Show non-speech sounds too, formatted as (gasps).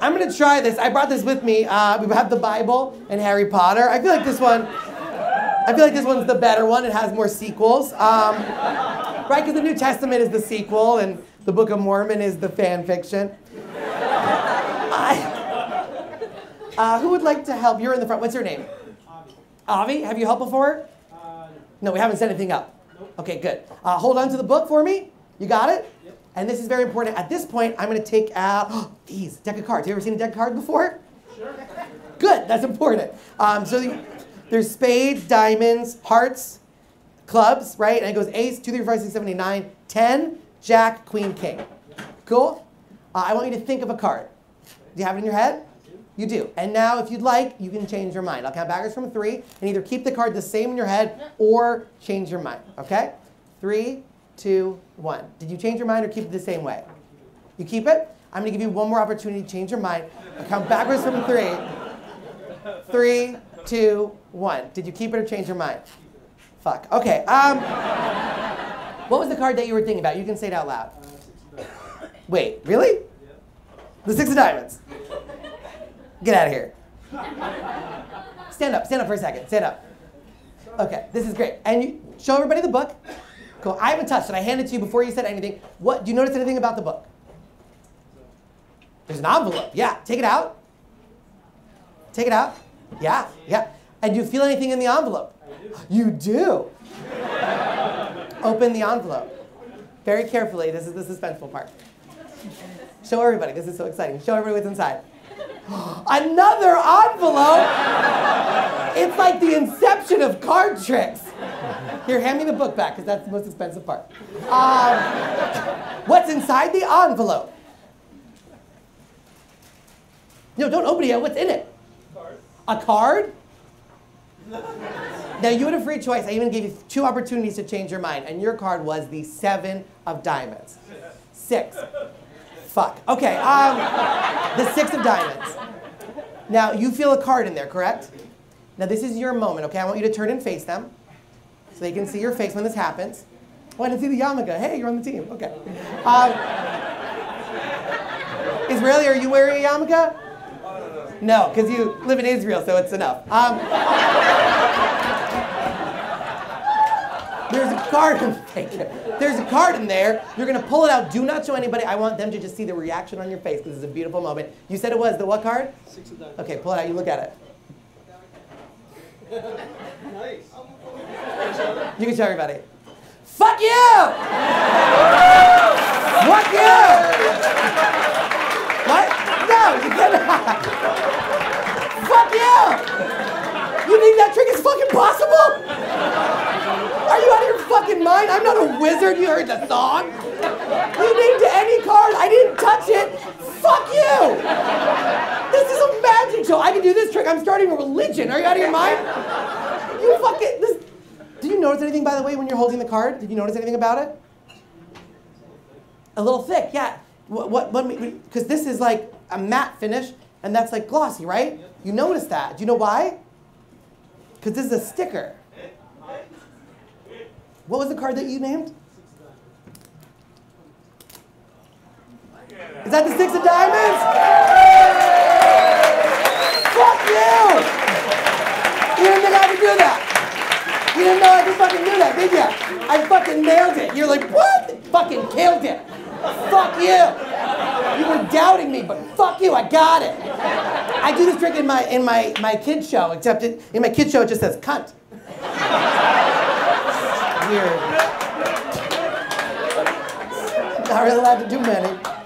I'm gonna try this. I brought this with me. Uh, we have the Bible and Harry Potter. I feel like this one. I feel like this one's the better one. It has more sequels, um, right? Because the New Testament is the sequel, and the Book of Mormon is the fan fiction. I, uh, who would like to help? You're in the front. What's your name? Avi. Avi. Have you helped before? Uh, No, we haven't set anything up. Nope. Okay, good. Uh, hold on to the book for me. You got it? And this is very important. At this point, I'm going to take out (gasps) these deck of cards. You ever seen a deck of cards before? sure. Good. That's important. Um, so the, there's spades, diamonds, hearts, clubs, right? And it goes ace, two, three, four, five, six, seven, eight, nine, ten, jack, queen, king. Cool? Uh, I want you to think of a card. Do you have it in your head? You do. And now, if you'd like, you can change your mind. I'll count backwards from three and either keep the card the same in your head or change your mind. Okay? Three, two, one. Did you change your mind or keep it the same way? You keep it? I'm to give you one more opportunity to change your mind. I'll count backwards from three. Three, two, one. Did you keep it or change your mind? Fuck. Okay. Um, what was the card that you were thinking about? You can say it out loud. Wait, really? The six of diamonds. Get out of here. Stand up. Stand up for a second. Stand up. Okay, this is great. And you show everybody the book. Cool. I haven't touched it. I handed it to you before you said anything. What? Do you notice anything about the book? There's an envelope. Yeah. Take it out. Take it out. Yeah. Yeah. And do you feel anything in the envelope? You do. Open the envelope. Very carefully. This is the suspenseful part. Show everybody. This is so exciting. Show everybody what's inside. Another envelope. It's like the inception of card tricks. Here, hand me the book back because that's the most expensive part. Um, what's inside the envelope? No, don't open it yet. What's in it? A Card. A card? Now you had a free choice. I even gave you two opportunities to change your mind, and your card was the seven of diamonds. Six. Fuck. Okay. Um, the six of diamonds. Now you feel a card in there, correct? Now this is your moment. Okay, I want you to turn and face them, so they can see your face when this happens. Oh, I didn't see the yarmulke. Hey, you're on the team. Okay. Um, Israeli, are you wearing a yarmulke? No, because you live in Israel, so it's enough. Um, there's a card in you. There's a card in there. You're gonna pull it out. Do not show anybody. I want them to just see the reaction on your face because it's a beautiful moment. You said it was the what card? Six of diamonds. Okay, pull it out. You look at it. Nice. You can show everybody. Fuck you! Fuck you! What? No, you cannot. Fuck you! You think that trick is fucking possible? Are you out of your fucking mind? I'm not a wizard. You heard the song. You named any card. I didn't touch it. Fuck you! This is a magic show. I can do this trick. I'm starting a religion. Are you out of your mind? You fucking. This, did you notice anything, by the way, when you're holding the card? Did you notice anything about it? A little thick, yeah. What? What? Because this is like a matte finish, and that's like glossy, right? You notice that. Do you know why? Because this is a sticker. What was the card that you named? Is that the six of diamonds? Fuck you! You didn't think I could do that. You didn't know I could fucking do that, did you? I fucking nailed it. You're like, what? Fucking killed it. Fuck you. You were doubting me, but fuck you, I got it. I do this trick in my in my my kids show, except it, in my kids show it just says cunt. Not really allowed to do many.